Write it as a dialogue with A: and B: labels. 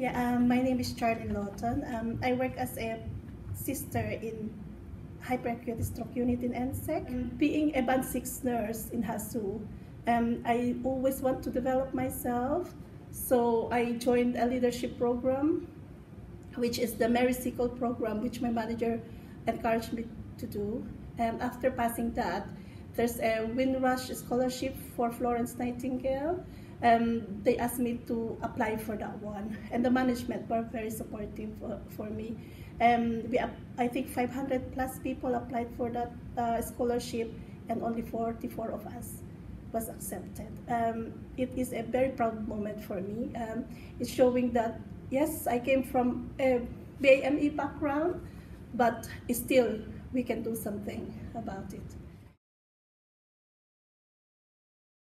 A: Yeah, um, my name is Charlyn Lawton. Um, I work as a sister in hyperacute stroke unit in NSEC. Mm. Being a band 6 nurse in HASU, um, I always want to develop myself. So I joined a leadership program, which is the Mary Seacole program, which my manager encouraged me to do. And after passing that, there's a Windrush scholarship for Florence Nightingale. Um, they asked me to apply for that one, and the management were very supportive for, for me. Um, we, I think 500 plus people applied for that uh, scholarship, and only 44 of us was accepted. Um, it is a very proud moment for me. Um, it's showing that yes, I came from a BAME background, but still we can do something about it.